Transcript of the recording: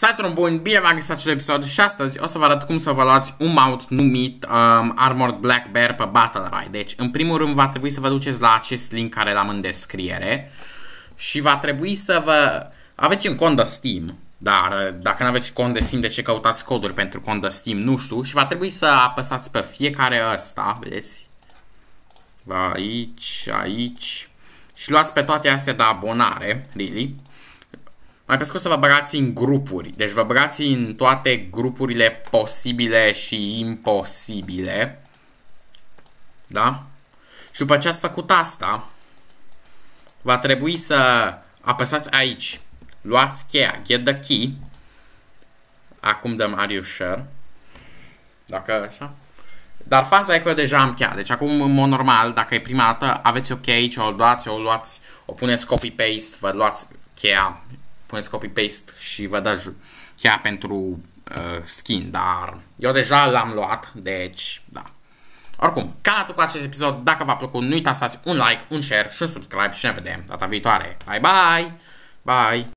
Salut bun, bine v-am găsit acest episod și astăzi o să vă arăt cum să vă luați un mount numit um, Armored Black Bear pe Battle Ride. Deci, în primul rând, va trebui să vă duceți la acest link care l-am în descriere și va trebui să vă... Aveți un cont de Steam, dar dacă nu aveți cont de Steam, de ce căutați coduri pentru cont de Steam, nu știu, și va trebui să apăsați pe fiecare ăsta, vedeți? Aici, aici, și luați pe toate astea de abonare, really. Mai pe scurt să vă băgați în grupuri. Deci vă băgați în toate grupurile posibile și imposibile. Da? Și după ce ați făcut asta, va trebui să apăsați aici. Luați cheia, get the key. Acum dăm are you sure? Dacă așa. Dar faza e că eu deja am cheia. Deci acum, în mod normal, dacă e prima dată, aveți o cheie aici, o luați, o luați, o puneți copy-paste, vă luați cheia puneți copy-paste și vă dă cheia pentru uh, skin, dar eu deja l-am luat, deci, da. Oricum, ca atât cu acest episod, dacă v-a plăcut, nu uitați să un like, un share și un subscribe și ne vedem data viitoare. Bye, bye! Bye!